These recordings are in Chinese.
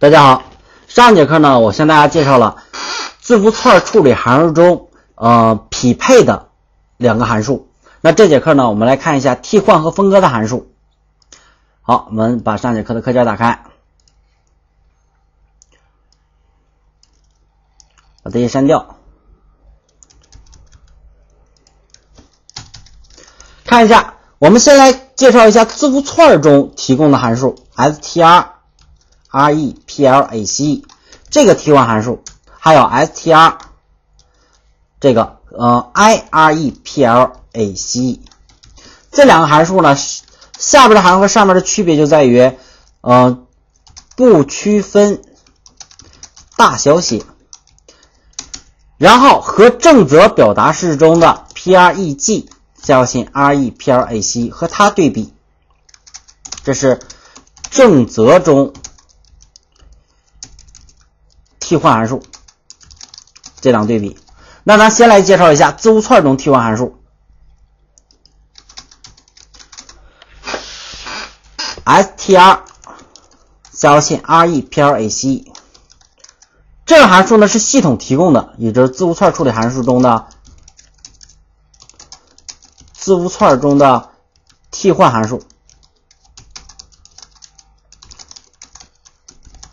大家好，上节课呢，我向大家介绍了字符串处理函数中呃匹配的两个函数。那这节课呢，我们来看一下替换和分割的函数。好，我们把上节课的课件打开，把这些删掉。看一下，我们先来介绍一下字符串中提供的函数 str。replace 这个替换函数，还有 str 这个呃，i r e p l a c，这两个函数呢，下边的函数和上面的区别就在于，呃不区分大小写，然后和正则表达式中的 preg 下划线 r e p l a c 和它对比，这是正则中。替换函数，这两对比。那咱先来介绍一下字符串中替换函数，str 下划线 replace 这个函数呢是系统提供的，也就是字符串处理函数中的字符串中的替换函数，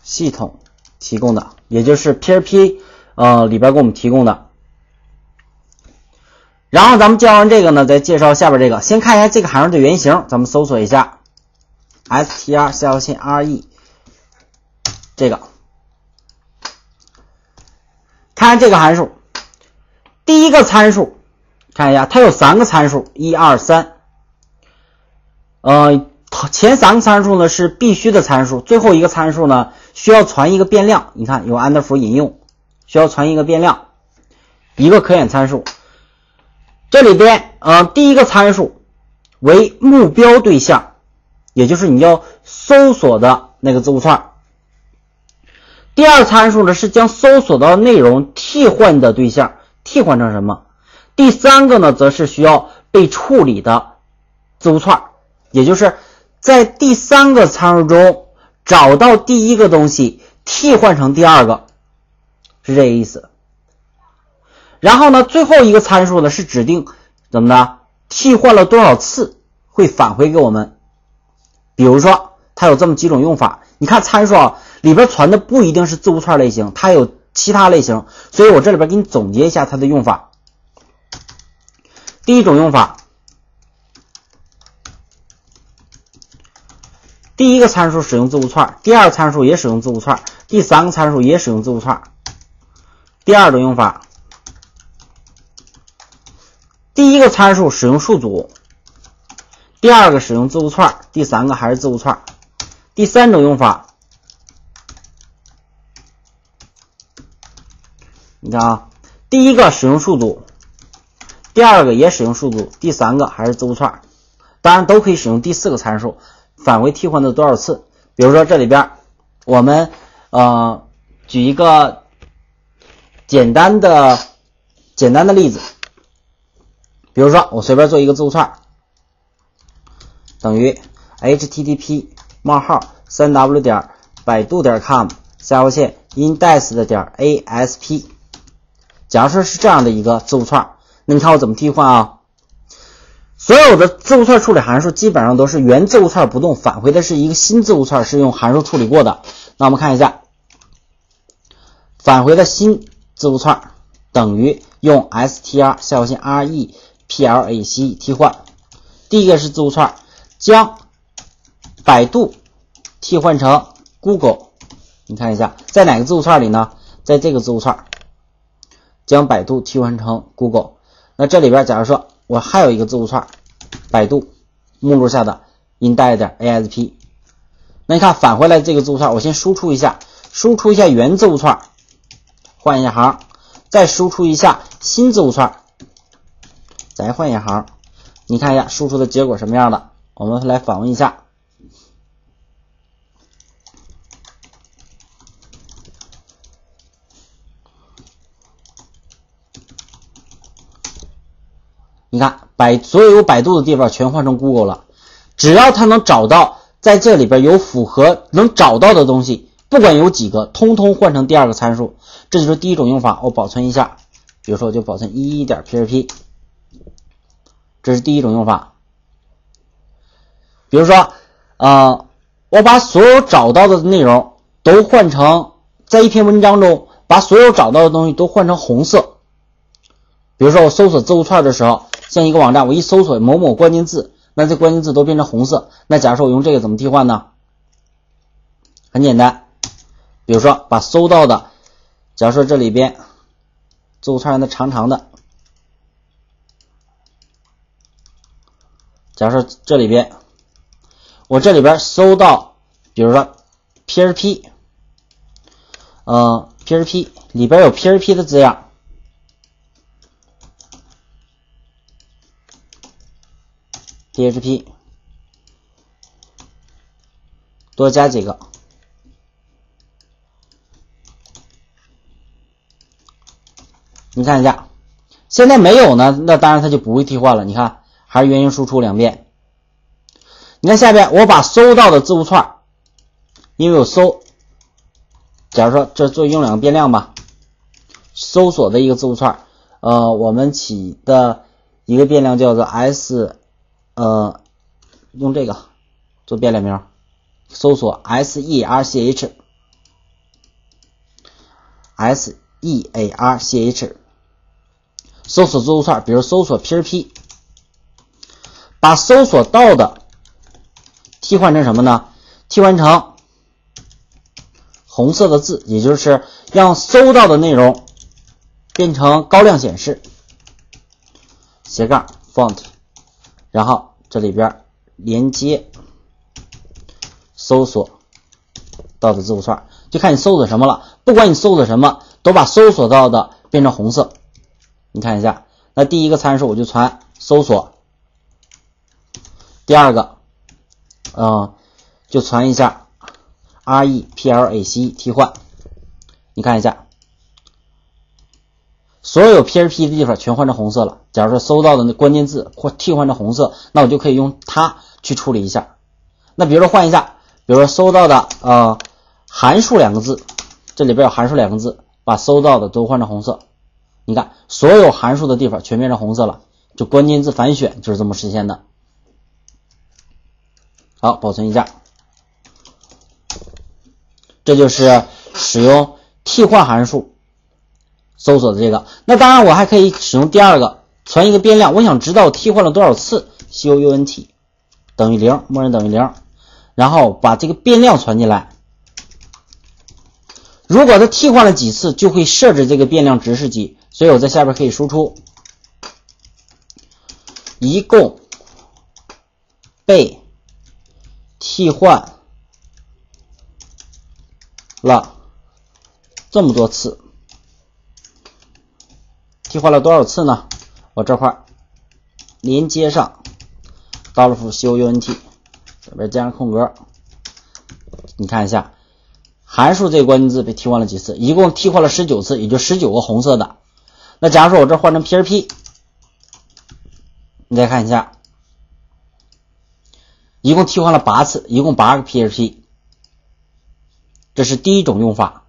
系统提供的。也就是 PHP 呃里边给我们提供的，然后咱们教完这个呢，再介绍下边这个。先看一下这个函数的原型，咱们搜索一下 str 下划线 re 这个，看这个函数，第一个参数，看一下它有三个参数，一二三，呃。前三个参数呢是必须的参数，最后一个参数呢需要传一个变量。你看有安德福引用，需要传一个变量，一个可选参数。这里边，啊，第一个参数为目标对象，也就是你要搜索的那个字符串。第二参数呢是将搜索到内容替换的对象，替换成什么？第三个呢则是需要被处理的字符串，也就是。在第三个参数中找到第一个东西，替换成第二个，是这个意思。然后呢，最后一个参数呢是指定怎么的，替换了多少次会返回给我们。比如说，它有这么几种用法。你看参数啊，里边传的不一定是字符串类型，它有其他类型。所以我这里边给你总结一下它的用法。第一种用法。第一个参数使用字符串，第二参数也使用字符串，第三个参数也使用字符串。第二种用法，第一个参数使用数组，第二个使用字符串，第三个还是字符串。第三种用法，你看啊，第一个使用数组，第二个也使用数组，第三个还是字符串。当然都可以使用第四个参数。返回替换的多少次？比如说这里边，我们呃举一个简单的简单的例子，比如说我随便做一个字符串，等于 http: 冒号三 w 点百度点 com 下划线 index 的点 asp。假如说是这样的一个字符串，那你看我怎么替换啊？所有的字符串处理函数基本上都是原字符串不动，返回的是一个新字符串，是用函数处理过的。那我们看一下，返回的新字符串等于用 str 下划线 re P L A C 替换。第一个是字符串，将百度替换成 Google。你看一下，在哪个字符串里呢？在这个字符串，将百度替换成 Google。那这里边，假如说。我还有一个字符串，百度目录下的 index.asp。那你看返回来这个字符串，我先输出一下，输出一下原字符串，换一下行，再输出一下新字符串，再换一行，你看一下输出的结果什么样的？我们来访问一下。你看，百所有有百度的地方全换成 Google 了。只要它能找到在这里边有符合能找到的东西，不管有几个，通通换成第二个参数。这就是第一种用法。我保存一下，比如说我就保存一点 php，这是第一种用法。比如说，呃，我把所有找到的内容都换成在一篇文章中，把所有找到的东西都换成红色。比如说我搜索字符串的时候。像一个网站，我一搜索某某关键字，那这关键字都变成红色。那假如说我用这个怎么替换呢？很简单，比如说把搜到的，假如说这里边字符串的长长的，假如说这里边我这里边搜到，比如说 PHP，呃，PHP 里边有 PHP 的字样。PHP 多加几个，你看一下，现在没有呢，那当然它就不会替换了。你看，还原型输出两遍。你看下边，我把搜到的字符串，因为我搜，假如说这做用两个变量吧，搜索的一个字符串，呃，我们起的一个变量叫做 s。呃，用这个做变量名，搜索 s e r c h s e a r c h，搜索字符串，比如搜索 p r p 把搜索到的替换成什么呢？替换成红色的字，也就是让搜到的内容变成高亮显示，斜杠 font，然后。这里边连接搜索到的字符串，就看你搜索什么了。不管你搜索什么，都把搜索到的变成红色。你看一下，那第一个参数我就传搜索，第二个，嗯，就传一下 replace 替换。你看一下。所有 PHP 的地方全换成红色了。假如说搜到的那关键字或替换成红色，那我就可以用它去处理一下。那比如说换一下，比如说搜到的呃函数两个字，这里边有函数两个字，把搜到的都换成红色。你看，所有函数的地方全变成红色了，就关键字反选就是这么实现的。好，保存一下，这就是使用替换函数。搜索的这个，那当然我还可以使用第二个传一个变量，我想知道替换了多少次，count 等于零，默认等于零，然后把这个变量传进来。如果它替换了几次，就会设置这个变量值是几，所以我在下边可以输出，一共被替换了这么多次。替换了多少次呢？我这块连接上 $count 这边加上空格，你看一下函数这个关键字被替换了几次？一共替换了十九次，也就十九个红色的。那假如说我这换成 PHP，你再看一下，一共替换了八次，一共八个 PHP。这是第一种用法，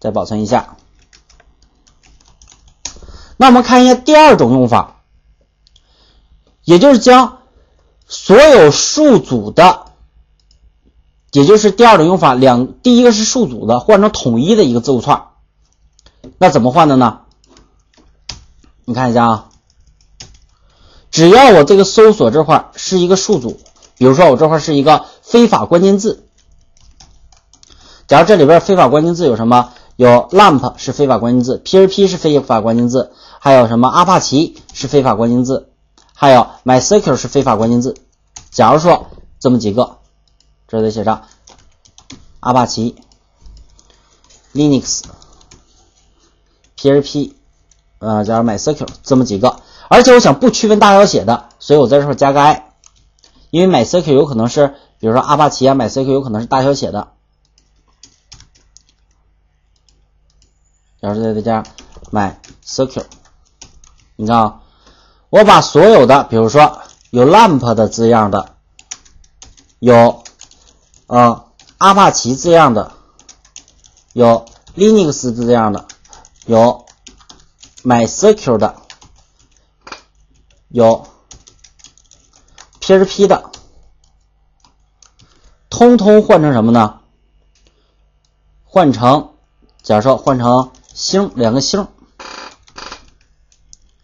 再保存一下。那我们看一下第二种用法，也就是将所有数组的，也就是第二种用法，两第一个是数组的换成统一的一个字符串，那怎么换的呢？你看一下啊，只要我这个搜索这块是一个数组，比如说我这块是一个非法关键字，假如这里边非法关键字有什么？有 lamp 是非法关键字，p_r_p 是非法关键字。还有什么？阿帕奇是非法关键字，还有 MySQL 是非法关键字。假如说这么几个，这得写上阿帕奇、Linux、p_r_p，、呃，假如 MySQL 这么几个，而且我想不区分大小写的，所以我在这块加个 i，因为买 CQ 有可能是，比如说阿帕奇啊买 CQ 有可能是大小写的。假如在这家买 CQ，你看啊，我把所有的，比如说有 lamp 的字样的，有呃阿帕奇字样的，有 Linux 字样的，有。MySQL 的有 PHP 的，通通换成什么呢？换成，假如说换成星两个星，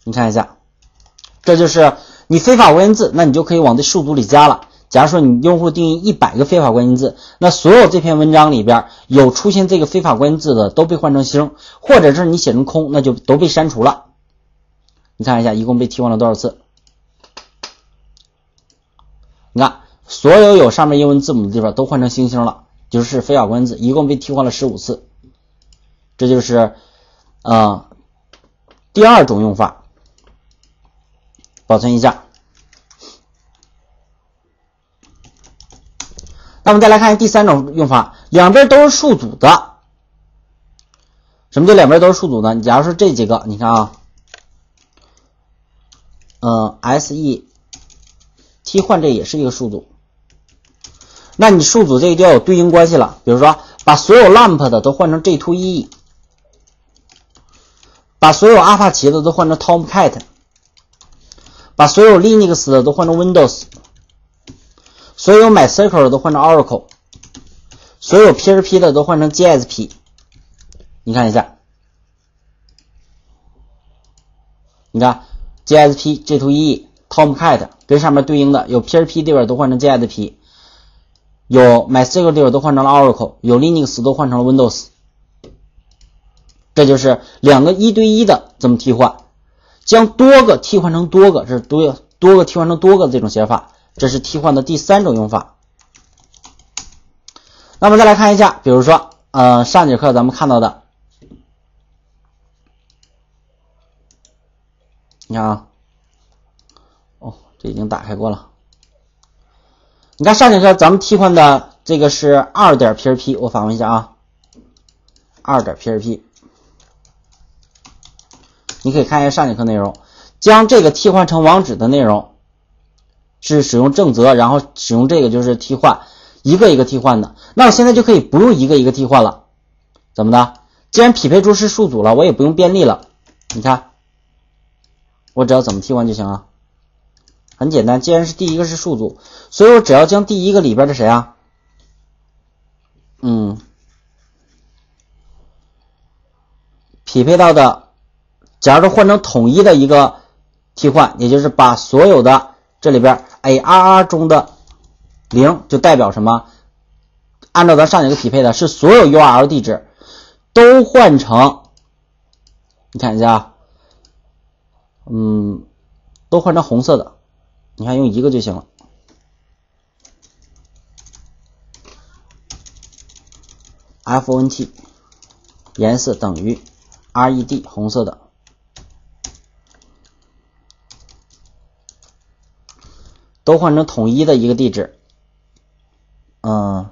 你看一下，这就是你非法关键字，那你就可以往这数组里加了。假如说你用户定义一百个非法关键字，那所有这篇文章里边有出现这个非法关键字的都被换成星，或者是你写成空，那就都被删除了。你看一下，一共被替换了多少次？你看，所有有上面英文字母的地方都换成星星了，就是非法关字，一共被替换了十五次。这就是啊第二种用法，保存一下。那么再来看第三种用法，两边都是数组的。什么叫两边都是数组呢？假如说这几个，你看啊，嗯，se 替换这也是一个数组，那你数组这个就要有对应关系了。比如说，把所有 lamp 的都换成 J2EE，把所有阿帕奇的都换成 Tomcat，把所有 Linux 的都换成 Windows。所有 MySQL 的都换成 Oracle，所有 PHP 的都换成 JSP。你看一下，你看 JSP、J2EE、Tomcat 跟上面对应的有 PHP 地方都换成 JSP，有 MySQL 都换成了 Oracle，有 Linux 都换成了 Windows。这就是两个一对一的这么替换，将多个替换成多个，这是多多个替换成多个这种写法。这是替换的第三种用法。那么再来看一下，比如说，呃，上节课咱们看到的，你看啊，哦，这已经打开过了。你看上节课咱们替换的这个是二点 PHP，我访问一下啊，二点 PHP，你可以看一下上节课内容，将这个替换成网址的内容。是使用正则，然后使用这个就是替换，一个一个替换的。那我现在就可以不用一个一个替换了，怎么的？既然匹配出是数组了，我也不用便利了。你看，我只要怎么替换就行了，很简单。既然是第一个是数组，所以我只要将第一个里边的谁啊？嗯，匹配到的，假如说换成统一的一个替换，也就是把所有的这里边。ARR 中的零就代表什么？按照咱上一个匹配的是所有 URL 地址都换成，你看一下，嗯，都换成红色的，你看用一个就行了。font 颜色等于 red 红色的。都换成统一的一个地址，嗯，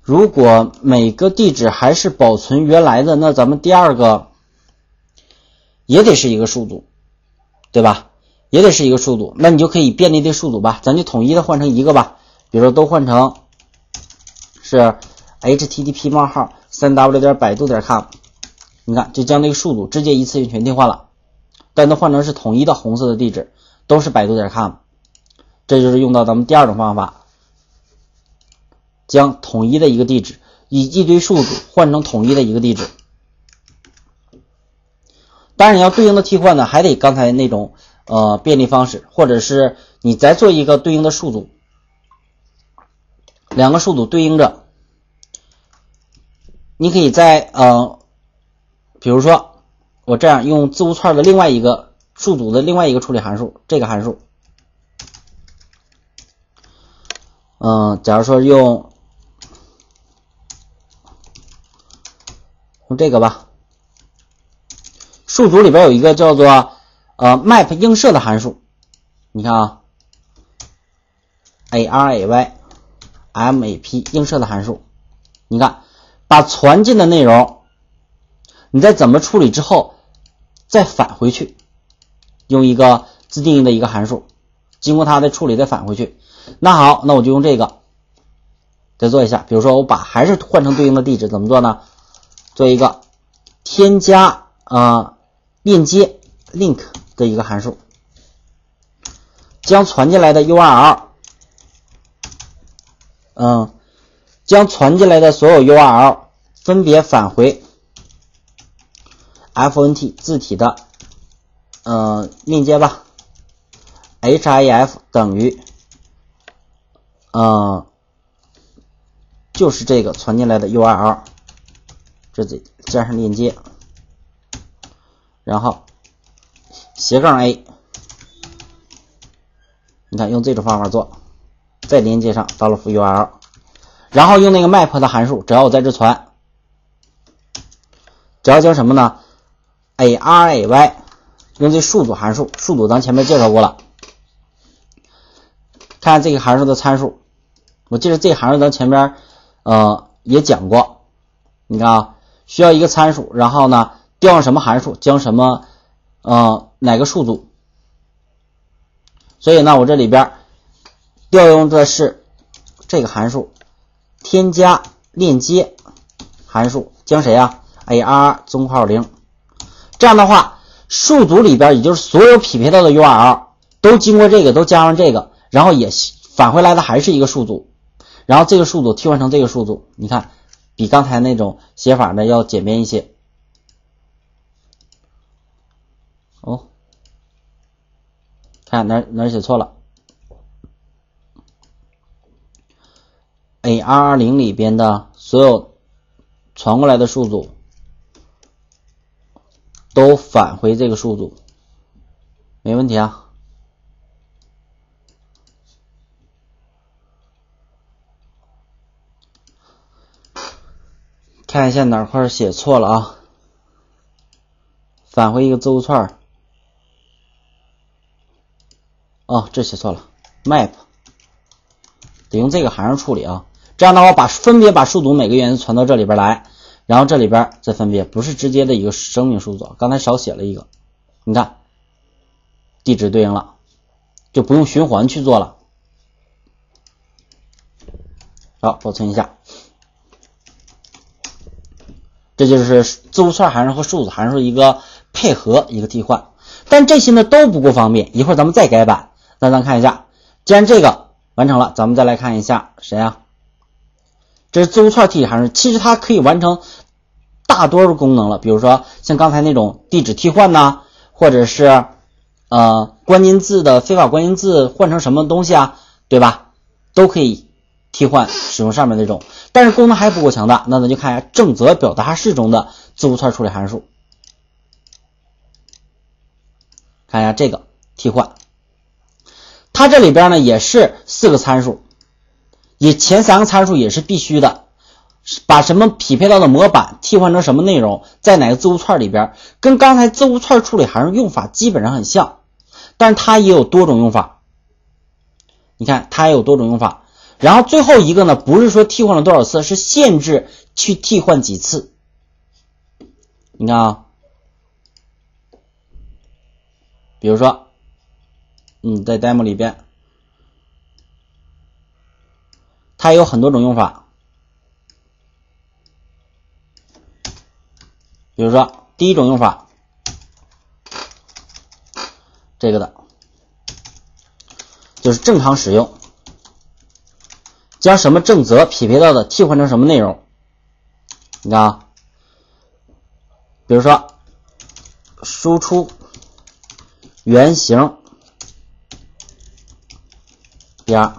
如果每个地址还是保存原来的，那咱们第二个也得是一个数组，对吧？也得是一个数组，那你就可以便利的数组吧，咱就统一的换成一个吧，比如说都换成是 http 冒号三 w 点百度点 com，你看就将那个数组直接一次性全替换了。但都换成是统一的红色的地址，都是百度点 com，这就是用到咱们第二种方法，将统一的一个地址以一堆数组换成统一的一个地址。当然，你要对应的替换呢，还得刚才那种呃便利方式，或者是你再做一个对应的数组，两个数组对应着，你可以在呃，比如说。我这样用字符串的另外一个数组的另外一个处理函数，这个函数，嗯，假如说用用这个吧。数组里边有一个叫做呃 map 映射的函数，你看啊，a r a y map 映射的函数，你看把传进的内容，你再怎么处理之后再返回去，用一个自定义的一个函数，经过它的处理再返回去。那好，那我就用这个再做一下，比如说我把还是换成对应的地址，怎么做呢？做一个添加啊。链接 link 的一个函数，将传进来的 URL，嗯，将传进来的所有 URL 分别返回 fnt 字体的嗯链接吧，href 等于嗯就是这个传进来的 URL，这里加上链接。然后斜杠 a，你看用这种方法做，再连接上 dollar URL，然后用那个 map 的函数，只要我在这传，只要叫什么呢？array 用这数组函数，数组咱前面介绍过了，看这个函数的参数，我记得这函数咱前面呃也讲过，你看啊，需要一个参数，然后呢？调用什么函数，将什么，呃，哪个数组？所以呢，我这里边调用的是这个函数，添加链接函数，将谁啊？ar 中括号零。这样的话，数组里边也就是所有匹配到的 URL 都经过这个，都加上这个，然后也返回来的还是一个数组，然后这个数组替换成这个数组，你看比刚才那种写法呢要简便一些。哦，看哪哪写错了？A R 二零里边的所有传过来的数组都返回这个数组，没问题啊。看一下哪块写错了啊？返回一个字符串。哦，这写错了，map 得用这个函数处理啊。这样的话，把分别把数组每个元素传到这里边来，然后这里边再分别，不是直接的一个生命数组。刚才少写了一个，你看地址对应了，就不用循环去做了。好，保存一下，这就是字符串函数和数组函数一个配合一个替换，但这些呢都不够方便，一会儿咱们再改版。那咱看一下，既然这个完成了，咱们再来看一下谁啊？这是字符串替代函数，其实它可以完成大多数功能了。比如说像刚才那种地址替换呐，或者是呃关键字的非法关键字换成什么东西啊，对吧？都可以替换使用上面那种，但是功能还不够强大。那咱就看一下正则表达式中的字符串处理函数，看一下这个替换。它这里边呢也是四个参数，也前三个参数也是必须的，把什么匹配到的模板替换成什么内容，在哪个字符串里边，跟刚才字符串处理函数用法基本上很像，但是它也有多种用法。你看它也有多种用法，然后最后一个呢，不是说替换了多少次，是限制去替换几次。你看啊，比如说。嗯，在 demo 里边，它有很多种用法。比如说，第一种用法，这个的，就是正常使用，将什么正则匹配到的替换成什么内容。你看啊，比如说，输出原型。PR，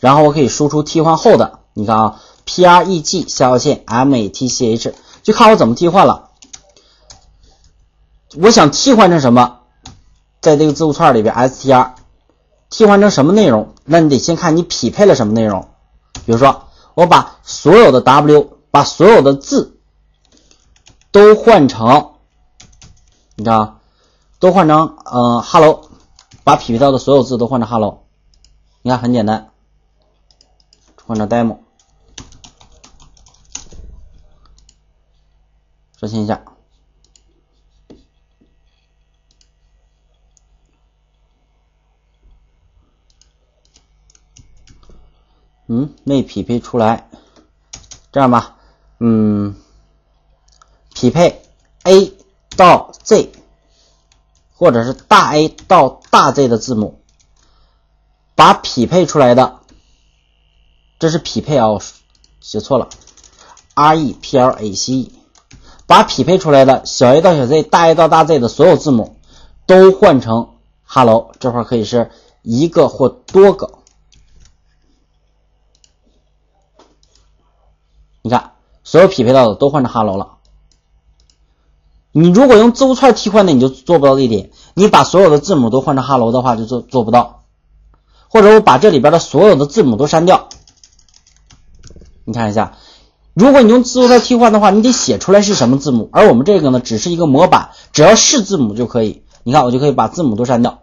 然后我可以输出替换后的，你看啊，PREG 下划线 MATCH，就看我怎么替换了。我想替换成什么，在这个字符串里边 STR 替换成什么内容，那你得先看你匹配了什么内容。比如说，我把所有的 W，把所有的字都换成，你看啊，都换成呃 hello，把匹配到的所有字都换成 hello，你看很简单，换成 demo，执行一下。嗯，没匹配出来。这样吧，嗯，匹配 A 到 Z，或者是大 A 到大 Z 的字母，把匹配出来的，这是匹配啊，写错了，R E P L A C E，把匹配出来的小 a 到小 z，大 A 到大 Z 的所有字母都换成 Hello，这块可以是一个或多个。你看，所有匹配到的都换成 hello 了。你如果用字符串替换的，你就做不到这一点。你把所有的字母都换成 hello 的话，就做做不到。或者我把这里边的所有的字母都删掉。你看一下，如果你用字符串替换的话，你得写出来是什么字母。而我们这个呢，只是一个模板，只要是字母就可以。你看，我就可以把字母都删掉，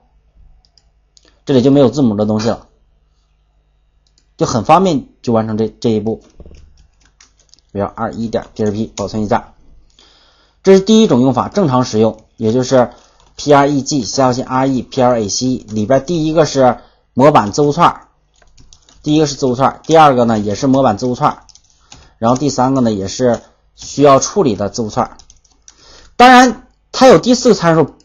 这里就没有字母的东西了，就很方便就完成这这一步。不要二一点 PHP 保存一下，这是第一种用法，正常使用，也就是 PREG 下划线 REPLAC 里边第一个是模板字符串，第一个是字符串，第二个呢也是模板字符串，然后第三个呢也是需要处理的字符串。当然，它有第四个参数，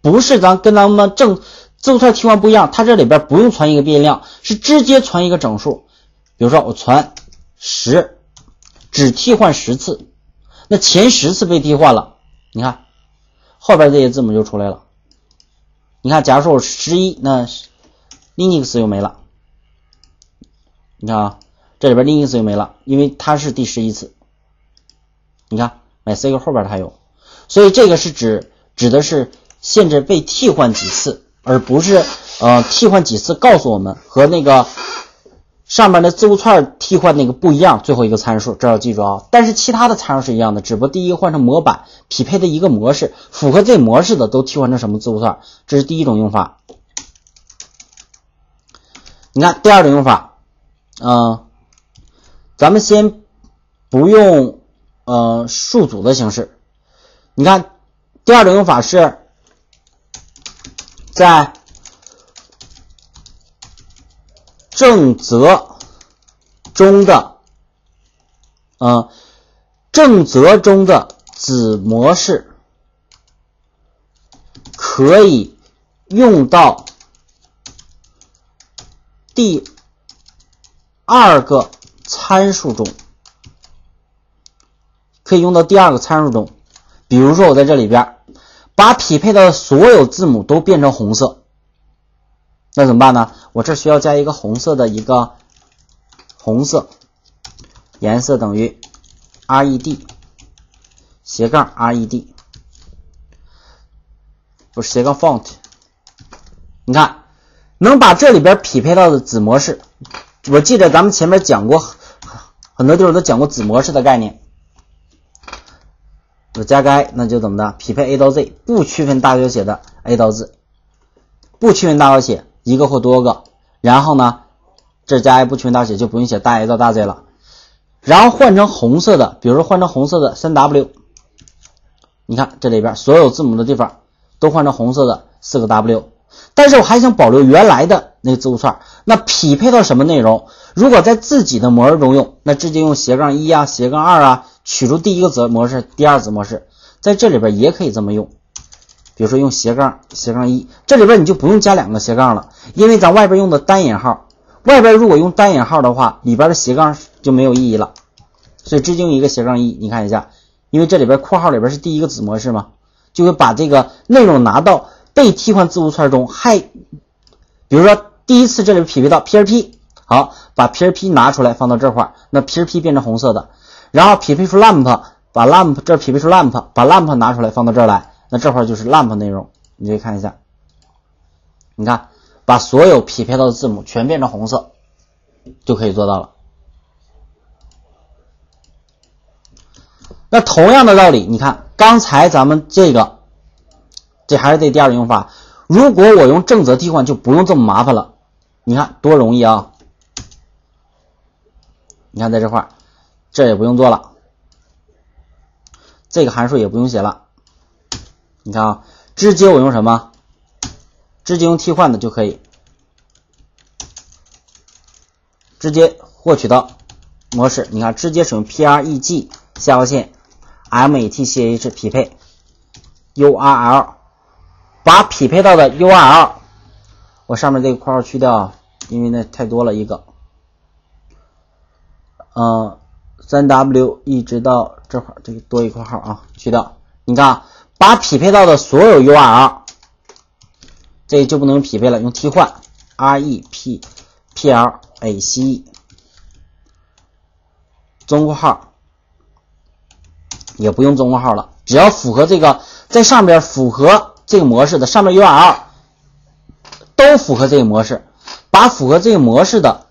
不是咱跟咱们正字符串替换不一样，它这里边不用传一个变量，是直接传一个整数，比如说我传十。只替换十次，那前十次被替换了，你看后边这些字母就出来了。你看，假如说我十一，那 Linux 又没了。你看啊，这里边 Linux 又没了，因为它是第十一次。你看，MySQL 后边它有，所以这个是指指的是限制被替换几次，而不是呃替换几次告诉我们和那个。上面的字符串替换那个不一样，最后一个参数这要记住啊。但是其他的参数是一样的，只不过第一个换成模板匹配的一个模式，符合这模式的都替换成什么字符串，这是第一种用法。你看第二种用法，嗯，咱们先不用呃数组的形式，你看第二种用法是在。正则中的，呃，正则中的子模式可以用到第二个参数中，可以用到第二个参数中。比如说，我在这里边把匹配的所有字母都变成红色。那怎么办呢？我这需要加一个红色的一个红色颜色等于 red 斜杠 red 不是斜杠 font。你看，能把这里边匹配到的子模式，我记得咱们前面讲过很多地方都讲过子模式的概念。我加个 i，那就怎么的？匹配 a 到 z，不区分大小写的 a 到 z，不区分大小写。一个或多个，然后呢，这加 i 不区分大写就不用写大 A 到大 Z 了，然后换成红色的，比如说换成红色的三 W，你看这里边所有字母的地方都换成红色的四个 W，但是我还想保留原来的那个字符串，那匹配到什么内容？如果在自己的模式中用，那直接用斜杠一啊、斜杠二啊，取出第一个子模式，第二子模式，在这里边也可以这么用。比如说用斜杠斜杠一，这里边你就不用加两个斜杠了，因为咱外边用的单引号，外边如果用单引号的话，里边的斜杠就没有意义了，所以直接用一个斜杠一。你看一下，因为这里边括号里边是第一个子模式嘛，就会把这个内容拿到被替换字符串中。还比如说第一次这里匹配到 PHP，好，把 PHP 拿出来放到这块，那 PHP 变成红色的，然后匹配出 lamp，把 lamp 这匹配出 lamp，把 lamp 拿出来放到这儿来。那这块就是 lamp 内容，你可以看一下，你看把所有匹配到的字母全变成红色，就可以做到了。那同样的道理，你看刚才咱们这个，这还是这第二种用法。如果我用正则替换，就不用这么麻烦了。你看多容易啊！你看在这块这也不用做了，这个函数也不用写了。你看啊，直接我用什么？直接用替换的就可以，直接获取到模式。你看，直接使用 PREG 下划线 METCH 匹配 URL，把匹配到的 URL，我上面这个括号去掉，因为那太多了一个。嗯，三 W 一直到这块这个多一括号啊，去掉。你看，把匹配到的所有 URL，这就不能匹配了，用替换 REPPLACE，中括号也不用中括号了，只要符合这个在上边符合这个模式的上面 URL 都符合这个模式，把符合这个模式的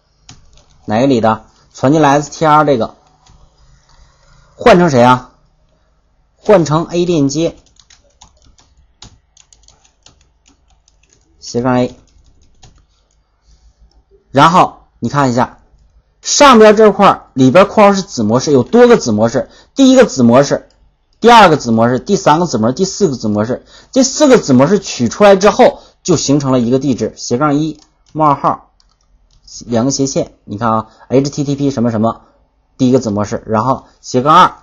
哪个里的？传进来 str 这个换成谁啊？换成 a 链接斜杠 a，然后你看一下上边这块里边括号是子模式，有多个子模式，第一个子模式，第二个子模式，第三个子模，第四个子模式，这四个子模式取出来之后，就形成了一个地址斜杠一冒号。两个斜线，你看啊，HTTP 什么什么，第一个子模式，然后斜杠二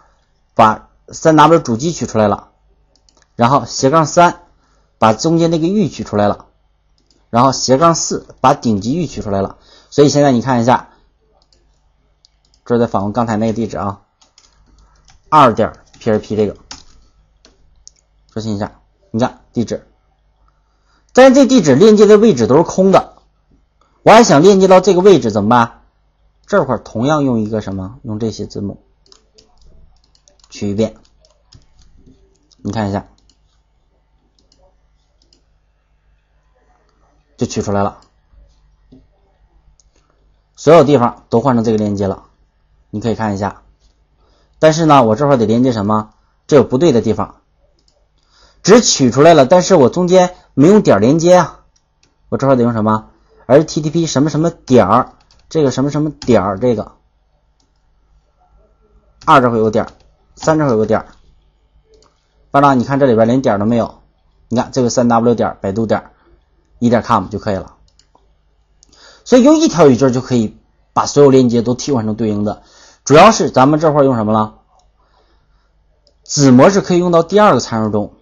把三 W 主机取出来了，然后斜杠三把中间那个域取出来了，然后斜杠四把顶级域取出来了。所以现在你看一下，这在访问刚才那个地址啊，二点 PHP 这个，刷新一下，你看地址，但是这地址链接的位置都是空的。我还想链接到这个位置怎么办？这块同样用一个什么？用这些字母取一遍，你看一下，就取出来了。所有地方都换成这个链接了，你可以看一下。但是呢，我这块得连接什么？这有不对的地方，只取出来了，但是我中间没用点连接啊。我这块得用什么？HTTP 什么什么点儿，这个什么什么点儿，这个二这会有个点，三这会有个点。班长，你看这里边连点都没有，你看这个三 W 点百度点一点 com 就可以了。所以用一条语句就可以把所有链接都替换成对应的。主要是咱们这块用什么了？子模式可以用到第二个参数中，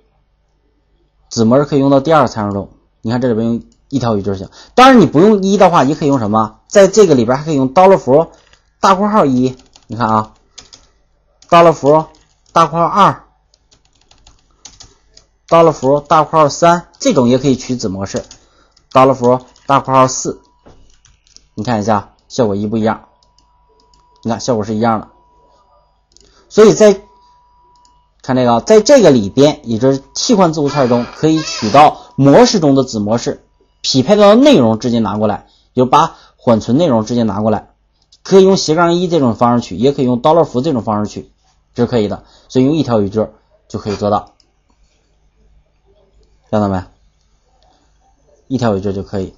子模式可以用到第二个参数中。你看这里边用。一条语句行，当然你不用一的话，也可以用什么？在这个里边还可以用刀了符大括号一，你看啊，刀了符大括号二，刀了符大括号三，这种也可以取子模式，刀了符大括号四，你看一下效果一不一样？你看效果是一样的，所以在看这个，在这个里边，也就是替换字符串中，可以取到模式中的子模式。匹配到的内容直接拿过来，就把缓存内容直接拿过来，可以用斜杠一这种方式取，也可以用刀 r 符这种方式取，这是可以的。所以用一条语句就可以做到，看到没？一条语句就可以。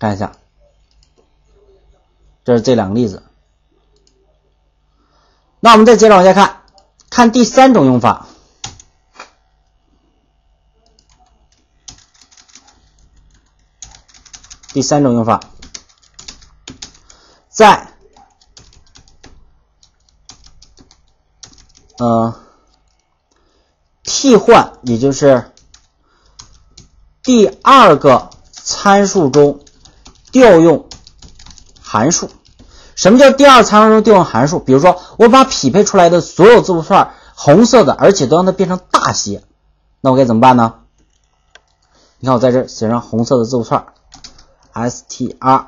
看一下，这是这两个例子。那我们再接着往下看，看第三种用法。第三种用法，在呃替换，也就是第二个参数中调用函数。什么叫第二参数中调用函数？比如说，我把匹配出来的所有字符串红色的，而且都让它变成大写，那我该怎么办呢？你看，我在这写上红色的字符串。str，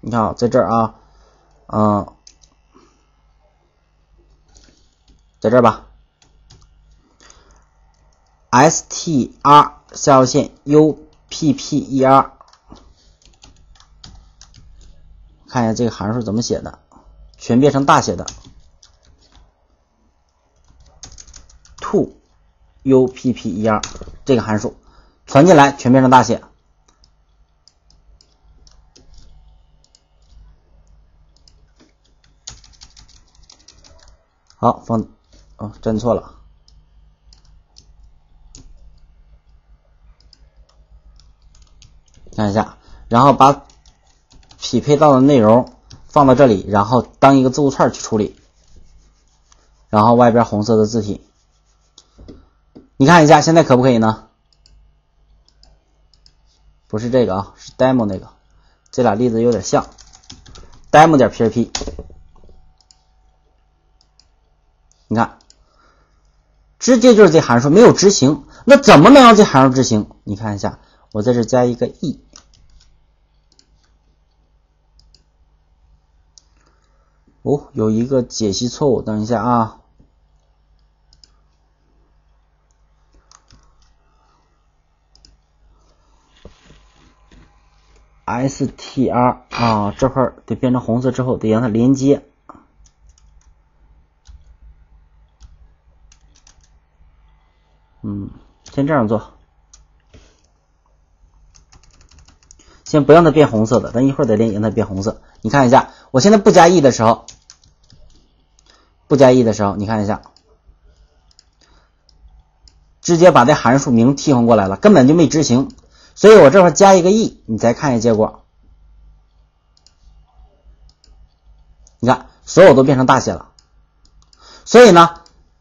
你看啊，在这儿啊，嗯，在这儿吧，str 下划线 upper，看一下这个函数怎么写的全变成大写的，to u p p e r 这个函数传进来，全变成大写。好，放，哦，真错了。看一下，然后把匹配到的内容放到这里，然后当一个字符串去处理，然后外边红色的字体，你看一下，现在可不可以呢？不是这个啊，是 demo 那个，这俩例子有点像，demo 点 php。你看，直接就是这函数没有执行，那怎么能让这函数执行？你看一下，我在这加一个 e。哦，有一个解析错误，等一下啊。str 啊，这块得变成红色之后，得让它连接。嗯，先这样做，先不让它变红色的，咱一会儿再练让它变红色。你看一下，我现在不加 e 的时候，不加 e 的时候，你看一下，直接把这函数名替换过来了，根本就没执行。所以我这块加一个 e，你再看一下结果，你看所有都变成大写了。所以呢？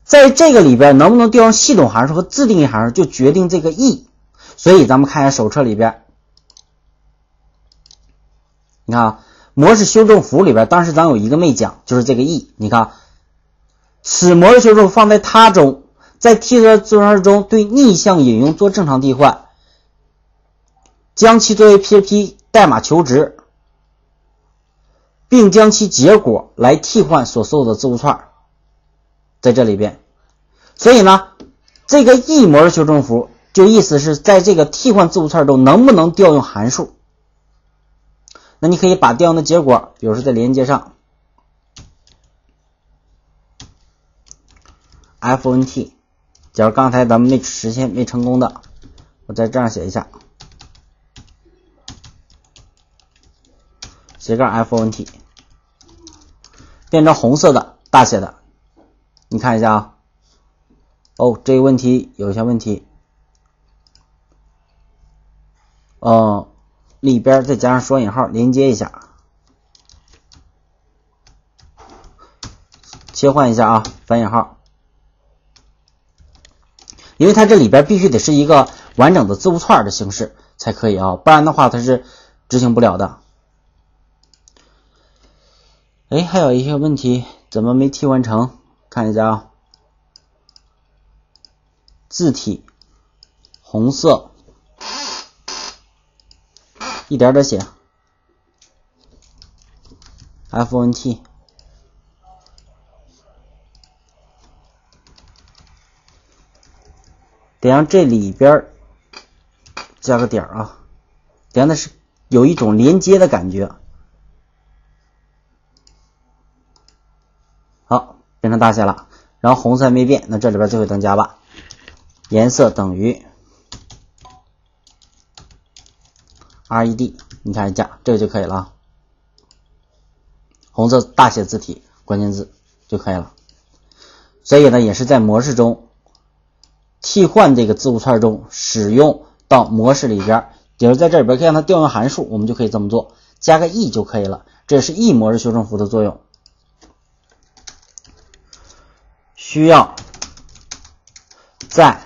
在这个里边，能不能调用系统函数和自定义函数，就决定这个 e。所以咱们看一下手册里边，你看啊，模式修正符里边，当时咱有一个没讲，就是这个 e。你看，此模式修正放在它中，在 T 的字符串中对逆向引用做正常替换，将其作为 PHP 代码求值，并将其结果来替换所所有的字符串。在这里边，所以呢，这个 e 模式修正符就意思是在这个替换字符串中能不能调用函数？那你可以把调用的结果，比如说在连接上，fnt，假如刚才咱们没实现没成功的，我再这样写一下，斜杠 fnt，变成红色的大写的。你看一下啊，哦，这个问题有一些问题，嗯，里边再加上双引号连接一下，切换一下啊，反引号，因为它这里边必须得是一个完整的字符串的形式才可以啊，不然的话它是执行不了的。哎，还有一些问题怎么没替换成？看一下啊，字体红色，一点点写，fnt，得让这里边加个点啊，得让它是有一种连接的感觉。好变成大写了，然后红色没变，那这里边最后增加吧，颜色等于 red，你看一下，这个就可以了，红色大写字体关键字就可以了。所以呢，也是在模式中替换这个字符串中使用到模式里边，比如在这里边可以让它调用函数，我们就可以这么做，加个 e 就可以了，这是 e 模式修正符的作用。需要在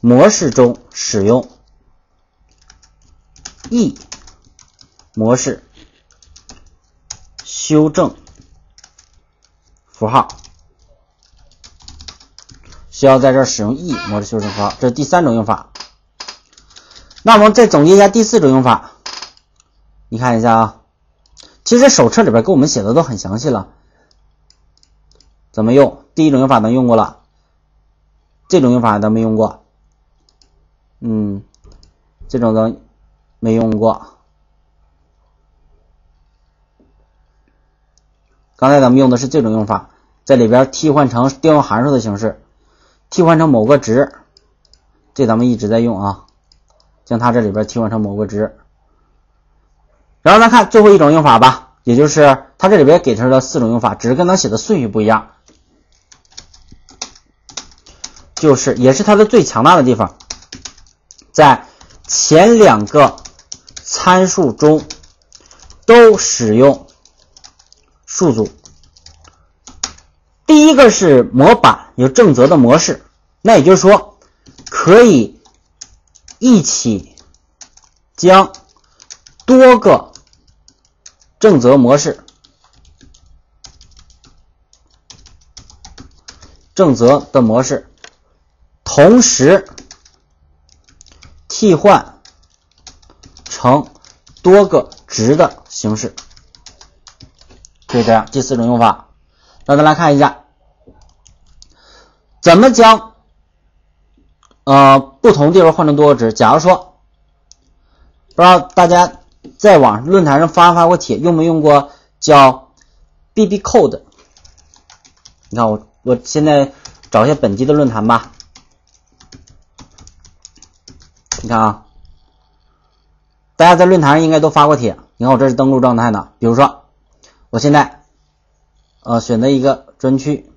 模式中使用 e 模式修正符号，需要在这使用 e 模式修正符号，这是第三种用法。那我们再总结一下第四种用法，你看一下啊，其实手册里边给我们写的都很详细了。怎么用？第一种用法咱用过了，这种用法咱没用过。嗯，这种咱没用过。刚才咱们用的是这种用法，在里边替换成调用函数的形式，替换成某个值，这咱们一直在用啊，将它这里边替换成某个值。然后咱看最后一种用法吧，也就是它这里边给出了四种用法，只是跟咱写的顺序不一样，就是也是它的最强大的地方，在前两个参数中都使用数组。第一个是模板有正则的模式，那也就是说可以一起将多个。正则模式，正则的模式，同时替换成多个值的形式，就这样。第四种用法，那咱来看一下，怎么将呃不同地方换成多个值。假如说，不知道大家。在网论坛上发发过帖？用没用过叫 BB Code？你看我，我现在找一下本机的论坛吧。你看啊，大家在论坛上应该都发过帖。你看我这是登录状态呢。比如说，我现在呃选择一个专区，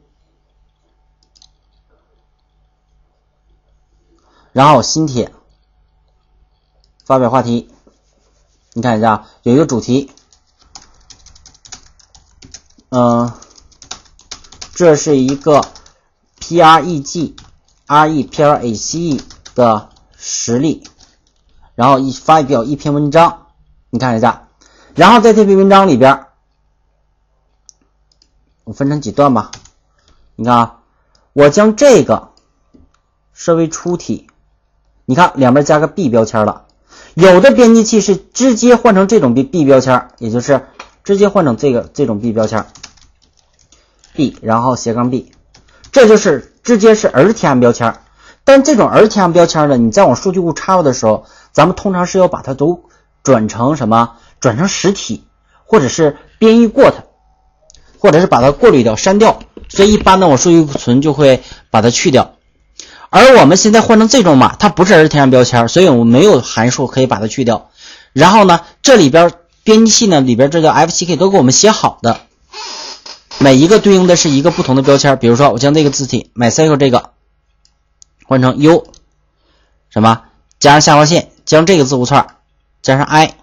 然后新帖，发表话题。你看一下，有一个主题，嗯，这是一个 P R E G R E P R A C E 的实例，然后一发表一篇文章，你看一下，然后在这篇文章里边，我分成几段吧，你看啊，我将这个设为出题，你看两边加个 B 标签了。有的编辑器是直接换成这种 B B 标签，也就是直接换成这个这种 B 标签，B 然后斜杠 B，这就是直接是 RTM 标签。但这种 RTM 标签呢，你在往数据库插入的时候，咱们通常是要把它都转成什么？转成实体，或者是编译过它，或者是把它过滤掉、删掉。所以一般呢，我数据库存就会把它去掉。而我们现在换成这种码，它不是 RTM 标签，所以我们没有函数可以把它去掉。然后呢，这里边编辑器呢里边这个 FCK 都给我们写好的，每一个对应的是一个不同的标签。比如说，我将这个字体 MySQL 这个换成 U 什么，加上下划线，将这个字符串加上 I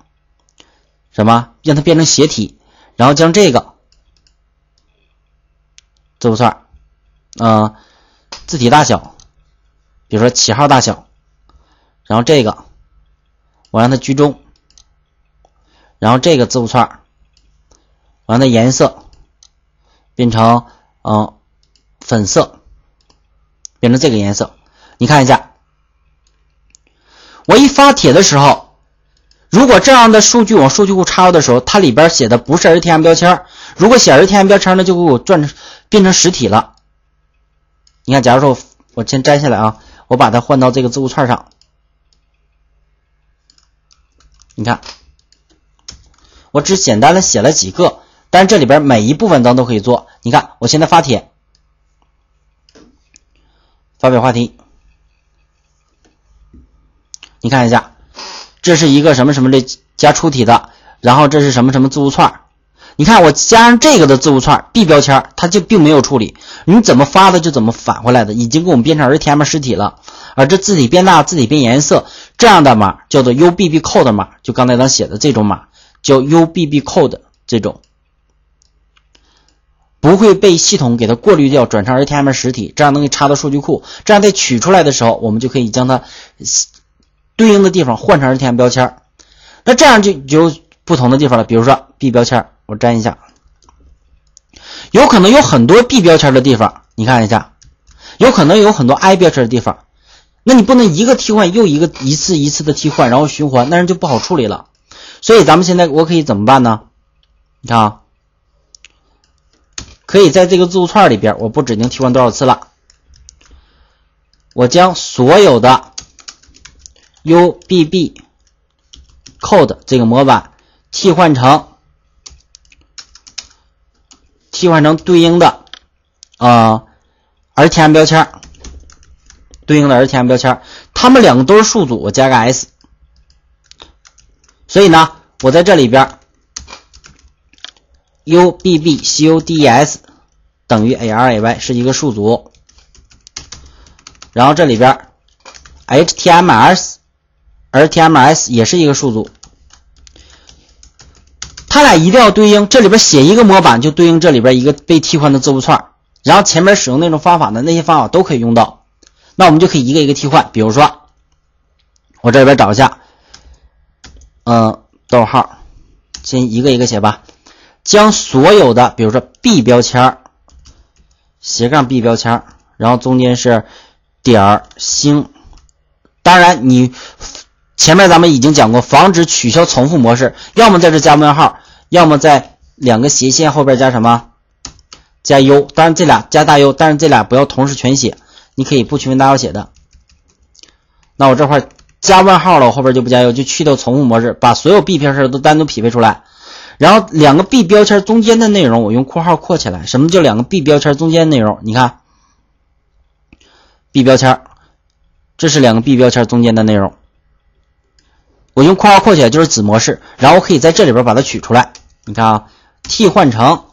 什么，让它变成斜体，然后将这个字符串，嗯，字体大小。比如说起号大小，然后这个我让它居中，然后这个字符串我让它颜色变成嗯粉色，变成这个颜色。你看一下，我一发帖的时候，如果这样的数据往数据库插入的时候，它里边写的不是 RTM 标签，如果写 RTM 标签呢，就给我转成变成实体了。你看，假如说我先摘下来啊。我把它换到这个字符串上，你看，我只简单的写了几个，但是这里边每一部分咱都可以做。你看，我现在发帖，发表话题，你看一下，这是一个什么什么的加出体的，然后这是什么什么字符串。你看，我加上这个的字符串 B 标签，它就并没有处理。你怎么发的就怎么返回来的，已经给我们变成 RTM 实体了。而这字体变大，字体变颜色，这样的码叫做 UBB code 码，就刚才咱写的这种码叫 UBB code 这种，不会被系统给它过滤掉，转成 RTM 实体，这样能给插到数据库。这样在取出来的时候，我们就可以将它对应的地方换成 RTM 标签。那这样就有不同的地方了，比如说 B 标签。我粘一下，有可能有很多 B 标签的地方，你看一下，有可能有很多 I 标签的地方，那你不能一个替换又一个一次一次的替换，然后循环，那样就不好处理了。所以咱们现在我可以怎么办呢？你看啊，可以在这个字符串里边，我不指定替换多少次了，我将所有的 UBB code 这个模板替换成。替换成对应的啊 RTM 标签，对应的 RTM 标签，它们两个都是数组，我加个 s。所以呢，我在这里边 ubbcudes 等于 aray 是一个数组，然后这里边 htms 而 TMS 也是一个数组。它俩一定要对应，这里边写一个模板就对应这里边一个被替换的字符串，然后前面使用那种方法的那些方法都可以用到。那我们就可以一个一个替换，比如说我这里边找一下，嗯，逗号，先一个一个写吧，将所有的，比如说 b 标签斜杠 b 标签然后中间是点星，当然你前面咱们已经讲过，防止取消重复模式，要么在这加问号。要么在两个斜线后边加什么？加 U，当然这俩加大 U，但是这俩不要同时全写，你可以不区分大小写的。那我这块加问号了，我后边就不加 U，就去掉重复模式，把所有 B 标签都单独匹配出来。然后两个 B 标签中间的内容，我用括号括起来。什么叫两个 B 标签中间内容？你看，B 标签，这是两个 B 标签中间的内容，我用括号括起来就是子模式，然后可以在这里边把它取出来。你看啊，替换成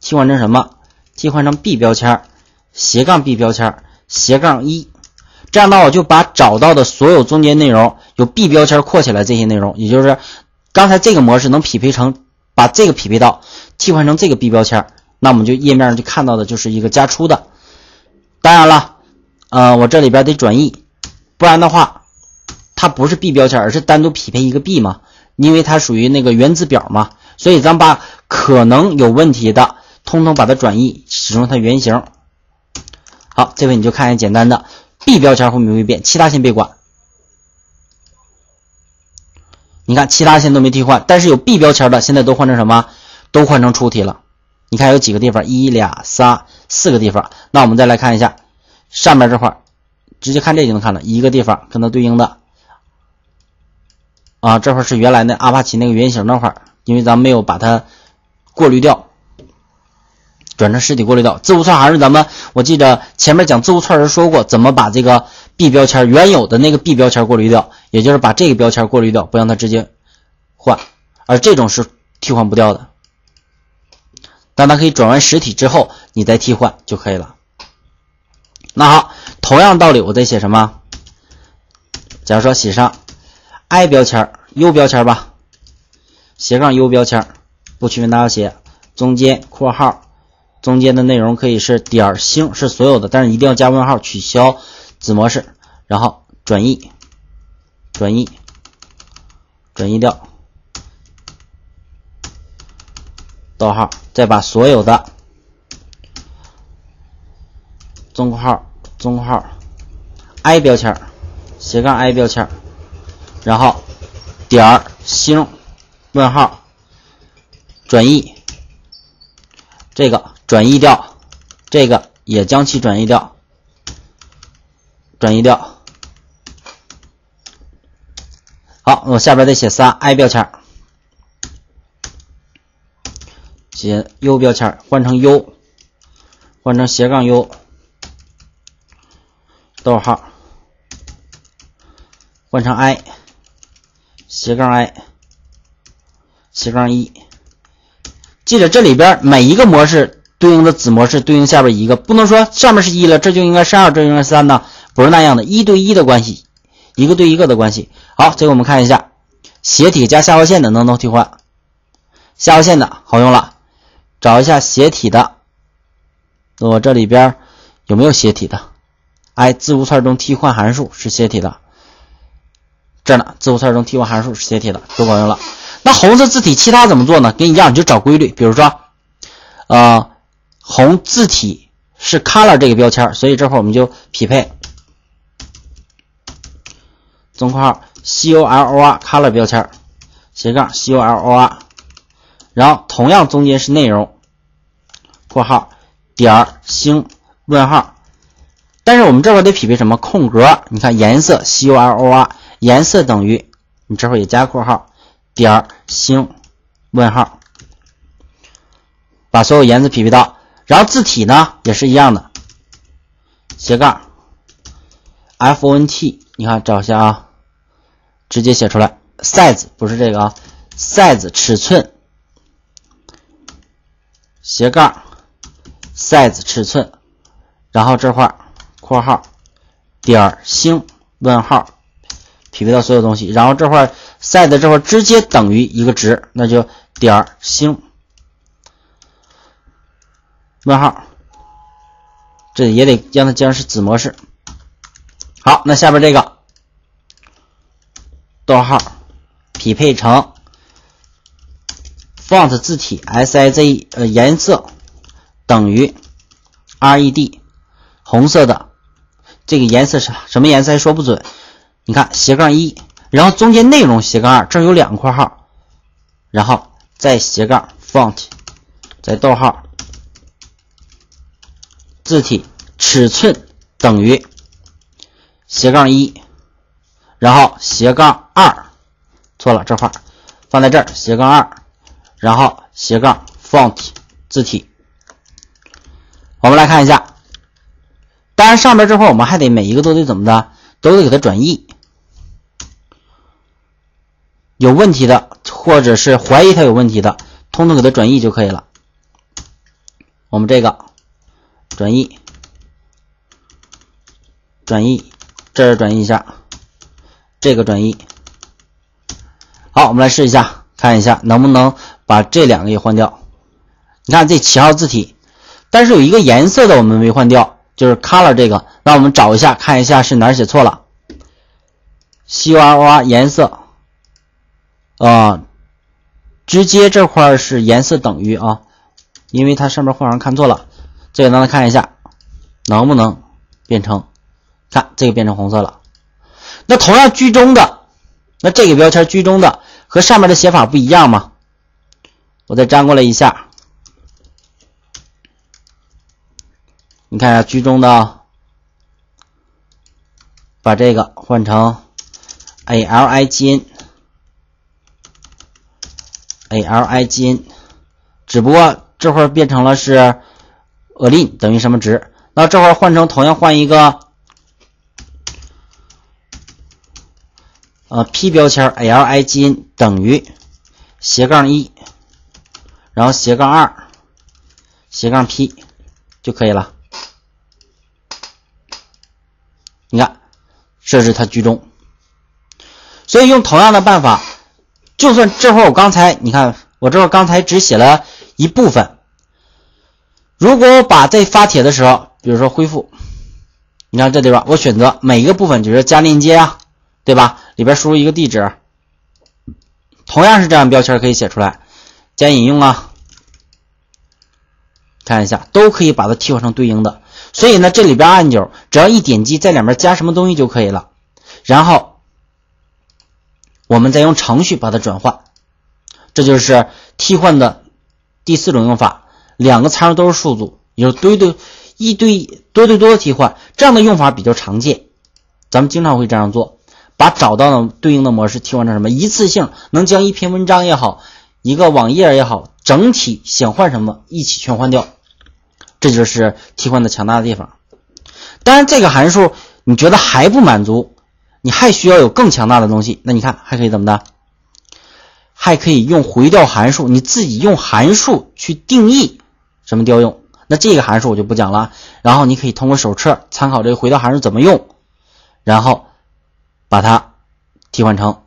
替换成什么？替换成 b 标签斜杠 b 标签斜杠一，这样呢我就把找到的所有中间内容有 b 标签括起来这些内容，也就是刚才这个模式能匹配成把这个匹配到替换成这个 b 标签，那我们就页面上就看到的就是一个加出的。当然了，呃，我这里边得转译，不然的话它不是 b 标签，而是单独匹配一个 b 嘛，因为它属于那个原子表嘛。所以咱把可能有问题的，通通把它转移，使用它原型。好，这回你就看一下简单的 B 标签会不会变，其他先别管。你看其他线都没替换，但是有 B 标签的现在都换成什么？都换成出题了。你看有几个地方？一、俩、仨、四个地方。那我们再来看一下上面这块，直接看这就能看了，一个地方跟它对应的啊，这块是原来的阿帕奇那个原型那块。因为咱们没有把它过滤掉，转成实体过滤掉字符串，还是咱们我记得前面讲字符串时说过，怎么把这个 B 标签原有的那个 B 标签过滤掉，也就是把这个标签过滤掉，不让它直接换，而这种是替换不掉的，当它可以转完实体之后你再替换就可以了。那好，同样道理，我再写什么？假如说写上 I 标签 U 标签吧。斜杠 U 标签不区分大小写，中间括号，中间的内容可以是点星是所有的，但是一定要加问号，取消子模式，然后转译，转译，转移掉，逗号，再把所有的中括号，中括号，I 标签斜杠 I 标签然后点儿星。问号，转移，这个转移掉，这个也将其转移掉，转移掉。好，我下边再写仨 i 标签，写 u 标签，换成 u，换成斜杠 u，逗号，换成 i，斜杠 i。斜杠一，记得这里边每一个模式对应的子模式对应下边一个，不能说上面是一了，这就应该是二，这应该是三呢，不是那样的，一对一的关系，一个对一个的关系。好，这个我们看一下，斜体加下划线的能不能替换？下划线的好用了，找一下斜体的，我这里边有没有斜体的？哎，字符串中替换函数是斜体的，这呢，字符串中替换函数是斜体的，都管用了。那红色字体其他怎么做呢？跟你一样，你就找规律。比如说，呃，红字体是 color 这个标签，所以这块我们就匹配中括号 color color 标签斜杠 color，然后同样中间是内容括号点星问号，但是我们这块得匹配什么空格？你看颜色 color 颜色等于你这块也加括号。点星问号，把所有颜色匹配到，然后字体呢也是一样的，斜杠 font，你看找一下啊，直接写出来，size 不是这个啊，size 尺寸，斜杠 size 尺寸，然后这块括号点星问号。匹配到所有东西，然后这块 size 这块直接等于一个值，那就点星问号，这也得让它将是子模式。好，那下边这个逗号匹配成 font 字体 size 呃颜色等于 red 红色的，这个颜色是什么颜色还说不准。你看斜杠一，然后中间内容斜杠二，这有两个括号，然后再斜杠 font，再逗号，字体尺寸等于斜杠一，然后斜杠二，错了这块放在这儿斜杠二，然后斜杠 font 字体，我们来看一下，当然上边这块我们还得每一个都得怎么的，都得给它转译。有问题的，或者是怀疑它有问题的，通通给它转译就可以了。我们这个转译，转译，这儿转译一下，这个转译。好，我们来试一下，看一下能不能把这两个也换掉。你看这七号字体，但是有一个颜色的我们没换掉，就是 color 这个，那我们找一下，看一下是哪儿写错了。西娃娃颜色。啊，直接这块是颜色等于啊，因为它上面画上看错了，这个让它看一下能不能变成，看这个变成红色了。那同样居中的，那这个标签居中的和上面的写法不一样吗？我再粘过来一下，你看一下居中的，把这个换成 A L I G N。A l i g n，只不过这会儿变成了是 a lin 等于什么值？那这会儿换成同样换一个呃 p 标签 a l i g n 等于斜杠一，然后斜杠二，斜杠 p 就可以了。你看，设置它居中，所以用同样的办法。就算这会儿我刚才你看，我这会儿刚才只写了一部分。如果我把在发帖的时候，比如说恢复，你看这地方，我选择每一个部分，就是加链接啊，对吧？里边输入一个地址，同样是这样标签可以写出来，加引用啊，看一下都可以把它替换成对应的。所以呢，这里边按钮只要一点击，在里面加什么东西就可以了，然后。我们再用程序把它转换，这就是替换的第四种用法。两个参数都是数组，也就是堆堆一堆多对多的替换，这样的用法比较常见。咱们经常会这样做，把找到的对应的模式替换成什么？一次性能将一篇文章也好，一个网页也好，整体想换什么一起全换掉。这就是替换的强大的地方。当然，这个函数你觉得还不满足？你还需要有更强大的东西，那你看还可以怎么的？还可以用回调函数，你自己用函数去定义什么调用。那这个函数我就不讲了，然后你可以通过手册参考这个回调函数怎么用，然后把它替换成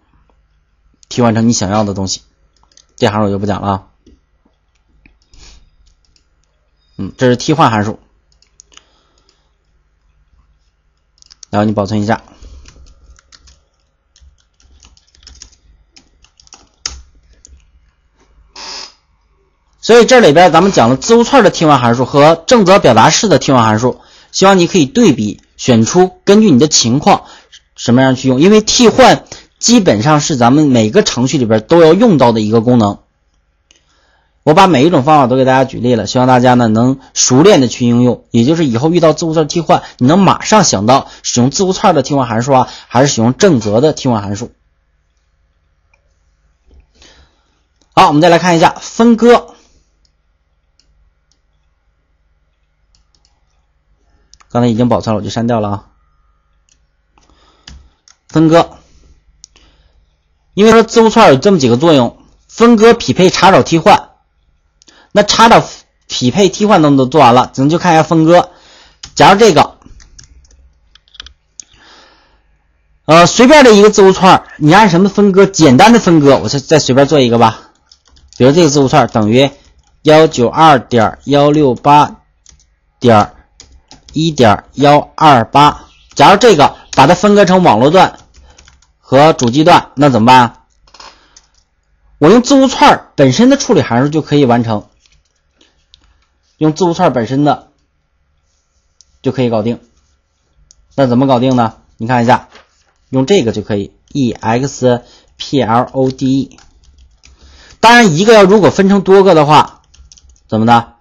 替换成你想要的东西。这函数我就不讲了。嗯，这是替换函数，然后你保存一下。所以这里边咱们讲了字符串的替换函数和正则表达式的替换函数，希望你可以对比选出根据你的情况什么样去用，因为替换基本上是咱们每个程序里边都要用到的一个功能。我把每一种方法都给大家举例了，希望大家呢能熟练的去应用，也就是以后遇到字符串替换，你能马上想到使用字符串的替换函数啊，还是使用正则的替换函数。好，我们再来看一下分割。刚才已经保存了，我就删掉了啊。分割，因为说字符串有这么几个作用：分割、匹配、查找、替换。那查找、匹配、替换都都做完了，咱们就看一下分割。假如这个，呃，随便的一个字符串，你按什么分割？简单的分割，我再再随便做一个吧。比如这个字符串等于幺九二点幺六八点一点幺二八。假如这个。把它分割成网络段和主机段，那怎么办？我用字符串本身的处理函数就可以完成，用字符串本身的就可以搞定。那怎么搞定呢？你看一下，用这个就可以，explode。当然，一个要如果分成多个的话，怎么的？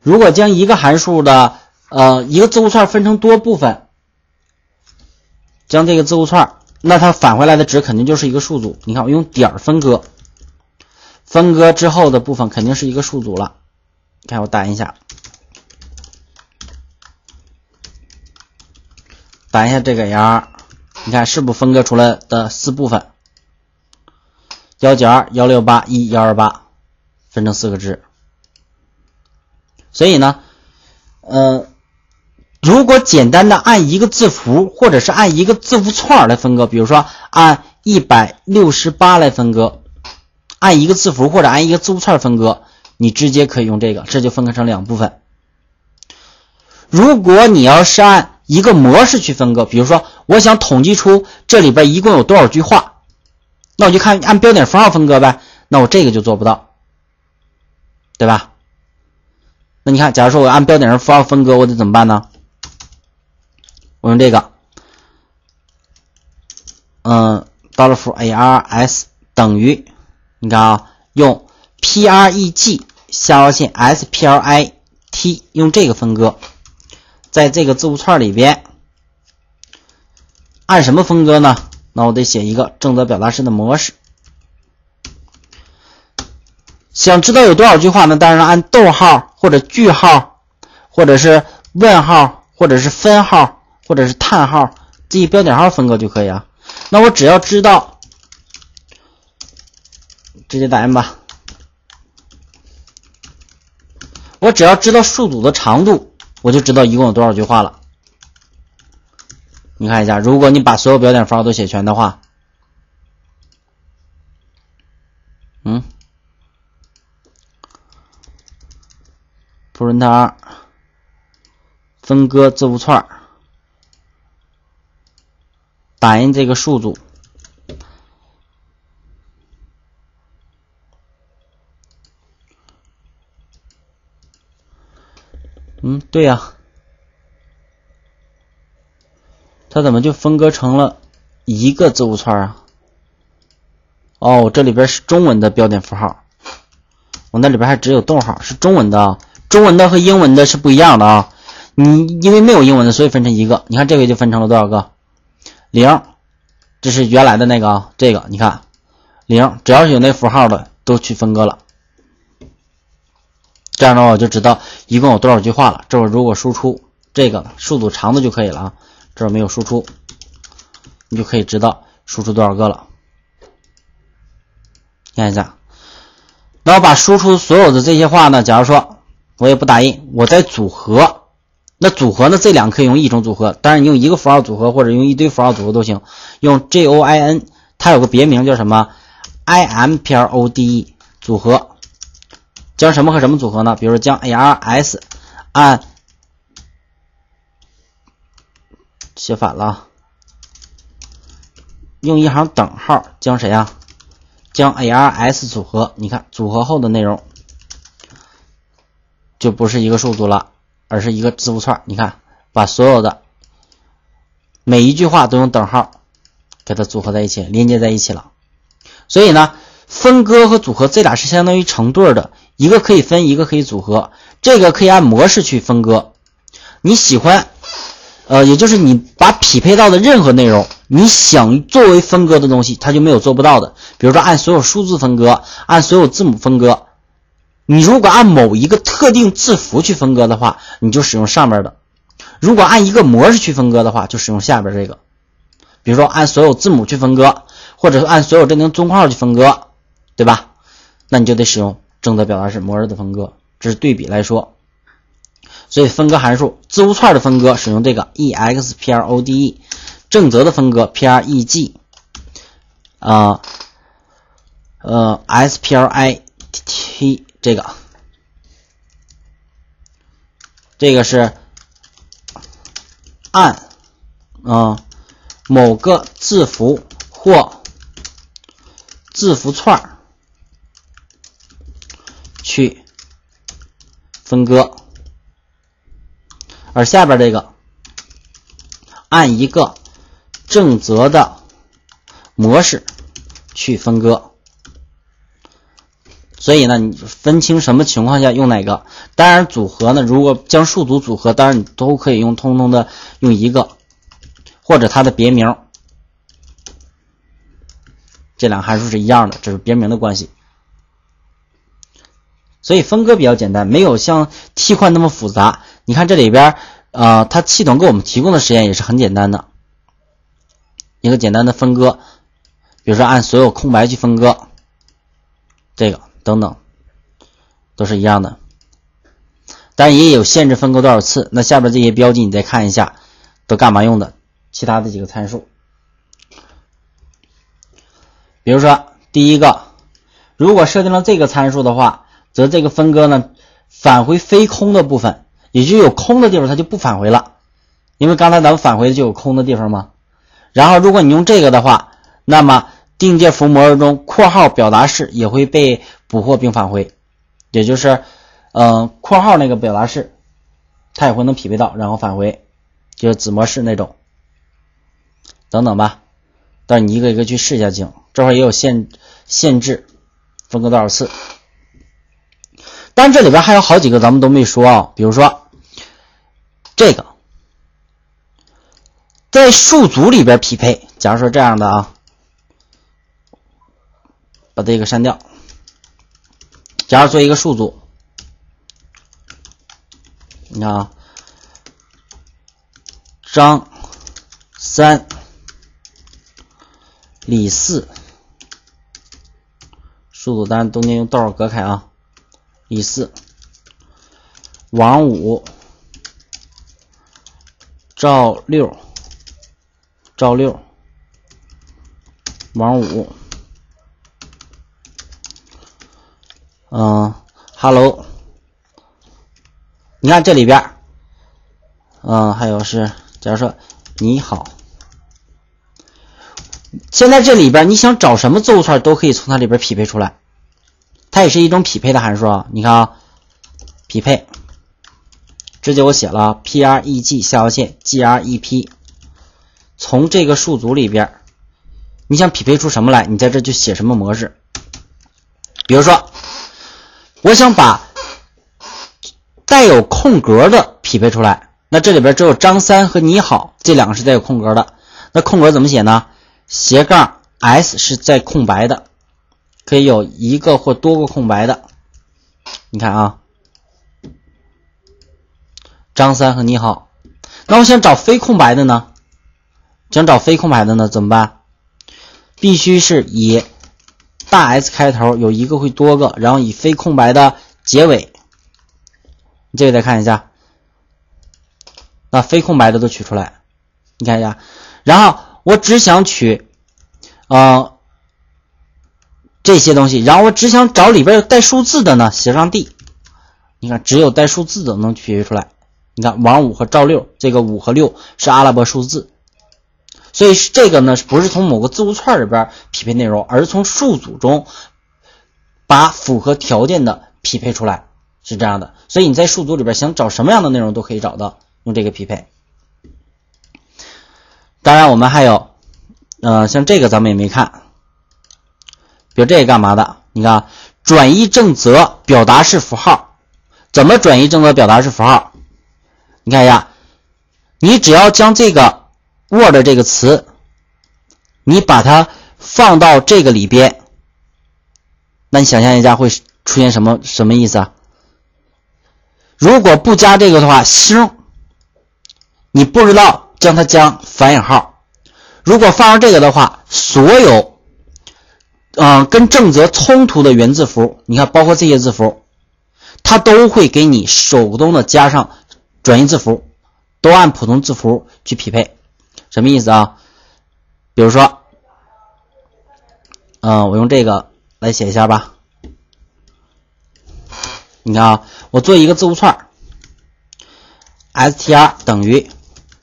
如果将一个函数的呃一个字符串分成多部分。将这个字符串，那它返回来的值肯定就是一个数组。你看，我用点分割，分割之后的部分肯定是一个数组了。看，我打一下，打一下这个 R，你看是不分割出来的四部分？幺九二幺六八一幺二八，分成四个值。所以呢，呃。如果简单的按一个字符或者是按一个字符串来分割，比如说按一百六十八来分割，按一个字符或者按一个字符串分割，你直接可以用这个，这就分割成两部分。如果你要是按一个模式去分割，比如说我想统计出这里边一共有多少句话，那我就看按标点符号分割呗，那我这个就做不到，对吧？那你看，假如说我按标点符号分割，我得怎么办呢？我用这个，嗯，到了符 ars 等于，你看啊，用 preg 下划线 split 用这个分割，在这个字符串里边，按什么分割呢？那我得写一个正则表达式的模式。想知道有多少句话呢？当然按逗号或者句号，或者是问号，或者是分号。或者是叹号，记忆标点号分割就可以啊。那我只要知道，直接打印吧。我只要知道数组的长度，我就知道一共有多少句话了。你看一下，如果你把所有标点符号都写全的话，嗯，print 二分割字符串。打印这个数组，嗯，对呀，它怎么就分割成了一个字符串啊？哦，这里边是中文的标点符号，我那里边还只有逗号，是中文的，中文的和英文的是不一样的啊。你因为没有英文的，所以分成一个。你看这个就分成了多少个？零，这是原来的那个啊，这个你看，零，只要是有那符号的都去分割了，这样的话我就知道一共有多少句话了。这会儿如果输出这个数组长的就可以了啊，这儿没有输出，你就可以知道输出多少个了。看一下，那我把输出所有的这些话呢，假如说我也不打印，我再组合。那组合呢？这两个可以用一种组合，当然你用一个符号组合或者用一堆符号组合都行。用 join，它有个别名叫什么？IMPROD E 组合，将什么和什么组合呢？比如说将 ars 按写反了，用一行等号将谁啊？将 ars 组合，你看组合后的内容就不是一个数组了。而是一个字符串，你看，把所有的每一句话都用等号给它组合在一起，连接在一起了。所以呢，分割和组合这俩是相当于成对的，一个可以分，一个可以组合。这个可以按模式去分割，你喜欢，呃，也就是你把匹配到的任何内容，你想作为分割的东西，它就没有做不到的。比如说按所有数字分割，按所有字母分割。你如果按某一个特定字符去分割的话，你就使用上面的；如果按一个模式去分割的话，就使用下边这个。比如说按所有字母去分割，或者是按所有这零中括号去分割，对吧？那你就得使用正则表达式模式的分割，这是对比来说。所以分割函数字符串的分割使用这个 explode，正则的分割 preg，啊，呃 split 这个，这个是按啊。某个字符或字符串去分割，而下边这个按一个正则的模式去分割。所以呢，你分清什么情况下用哪个。当然，组合呢，如果将数组组合，当然你都可以用通通的用一个。或者它的别名，这两个函数是一样的，这是别名的关系。所以分割比较简单，没有像替换那么复杂。你看这里边，呃，它系统给我们提供的实验也是很简单的，一个简单的分割，比如说按所有空白去分割，这个等等，都是一样的。但也有限制分割多少次。那下边这些标记你再看一下，都干嘛用的？其他的几个参数，比如说第一个，如果设定了这个参数的话，则这个分割呢返回非空的部分，也就有空的地方它就不返回了，因为刚才咱们返回的就有空的地方嘛。然后如果你用这个的话，那么定界符模式中括号表达式也会被捕获并返回，也就是嗯括号那个表达式，它也会能匹配到，然后返回，就是子模式那种。等等吧，但你一个一个去试一下就行。这块也有限限制，分割多少次？但这里边还有好几个咱们都没说啊，比如说这个在数组里边匹配。假如说这样的啊，把这个删掉。假如做一个数组，你看啊，张三。李四，数组当然中间用逗号隔开啊。李四，王五，赵六，赵六，王五，嗯，Hello，你看这里边，嗯，还有是，假如说你好。现在这里边你想找什么字符串都可以从它里边匹配出来，它也是一种匹配的函数啊。你看啊，匹配，这就我写了 preg 下划线 grep，从这个数组里边，你想匹配出什么来，你在这就写什么模式。比如说，我想把带有空格的匹配出来，那这里边只有张三和你好这两个是带有空格的，那空格怎么写呢？斜杠 s 是在空白的，可以有一个或多个空白的。你看啊，张三和你好。那我想找非空白的呢？想找非空白的呢怎么办？必须是以大 S 开头，有一个会多个，然后以非空白的结尾。这个再看一下，那非空白的都取出来，你看一下，然后。我只想取，呃，这些东西，然后我只想找里边带数字的呢，写上 D。你看，只有带数字的能取出来。你看，王五和赵六，这个五和六是阿拉伯数字，所以这个呢，不是从某个字符串里边匹配内容，而是从数组中把符合条件的匹配出来，是这样的。所以你在数组里边想找什么样的内容都可以找到，用这个匹配。当然，我们还有，嗯，像这个咱们也没看，比如这个干嘛的？你看，转移正则表达式符号，怎么转移正则表达式符号？你看一下，你只要将这个 Word 这个词，你把它放到这个里边，那你想象一下会出现什么什么意思啊？如果不加这个的话，星你不知道将它加反引号。如果放上这个的话，所有，嗯，跟正则冲突的元字符，你看，包括这些字符，它都会给你手动的加上转移字符，都按普通字符去匹配。什么意思啊？比如说，嗯，我用这个来写一下吧。你看啊，我做一个字符串，str 等于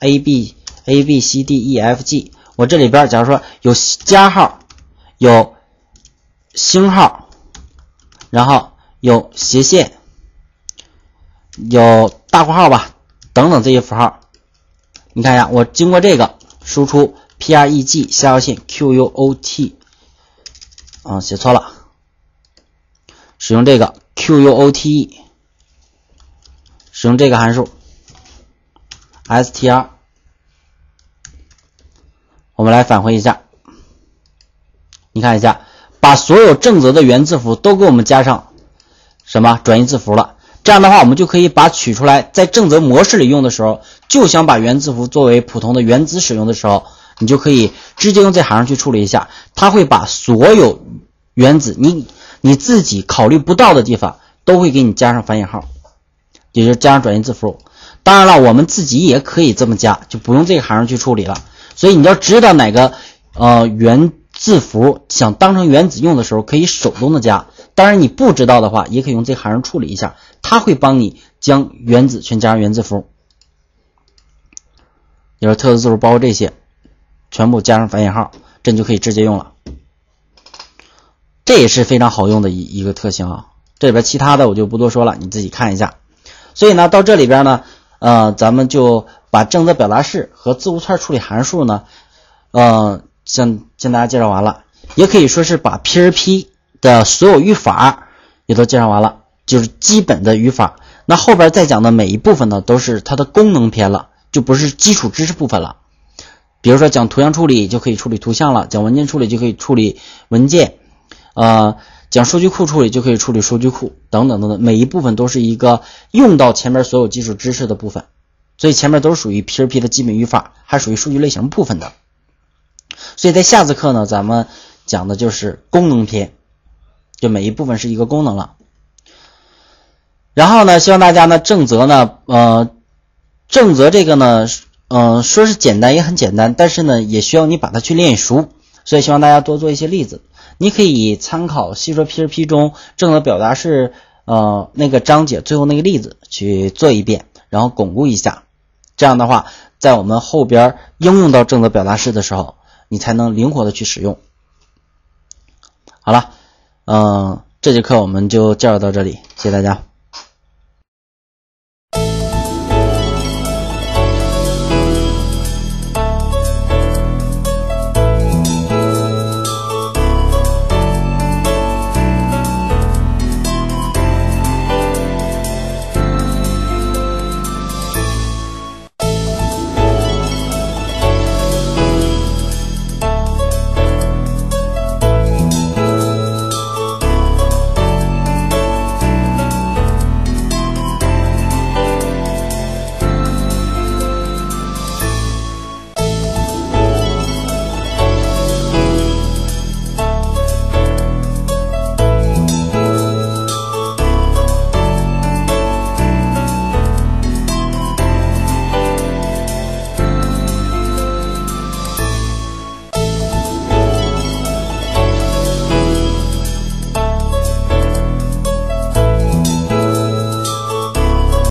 a b a b c d e f g。我这里边，假如说有加号，有星号，然后有斜线，有大括号吧，等等这些符号，你看一下，我经过这个输出 preg 下划线 quot，啊，写错了，使用这个 quote，使用这个函数。Str。我们来返回一下，你看一下，把所有正则的元字符都给我们加上什么？转移字符了。这样的话，我们就可以把取出来，在正则模式里用的时候，就想把元字符作为普通的原子使用的时候，你就可以直接用这行去处理一下，它会把所有原子你你自己考虑不到的地方都会给你加上反引号，也就是加上转移字符。当然了，我们自己也可以这么加，就不用这个行去处理了。所以你要知道哪个呃原字符想当成原子用的时候，可以手动的加。当然你不知道的话，也可以用这函数处理一下，它会帮你将原子全加上原字符。就是特殊字符包括这些，全部加上反引号，这你就可以直接用了。这也是非常好用的一一个特性啊。这里边其他的我就不多说了，你自己看一下。所以呢，到这里边呢，呃，咱们就。把正则表达式和字符串处理函数呢，呃，向向大家介绍完了，也可以说是把 P R P 的所有语法也都介绍完了，就是基本的语法。那后边再讲的每一部分呢，都是它的功能篇了，就不是基础知识部分了。比如说讲图像处理就可以处理图像了，讲文件处理就可以处理文件，呃，讲数据库处理就可以处理数据库等等等等，每一部分都是一个用到前面所有基础知识的部分。所以前面都属于 P R P 的基本语法，还属于数据类型部分的。所以在下次课呢，咱们讲的就是功能篇，就每一部分是一个功能了。然后呢，希望大家呢正则呢，呃，正则这个呢，嗯，说是简单也很简单，但是呢，也需要你把它去练熟。所以希望大家多做一些例子，你可以参考细说 PHP 中正则表达式，呃，那个章节最后那个例子去做一遍，然后巩固一下。这样的话，在我们后边应用到正则表达式的时候，你才能灵活的去使用。好了，嗯，这节课我们就介绍到这里，谢谢大家。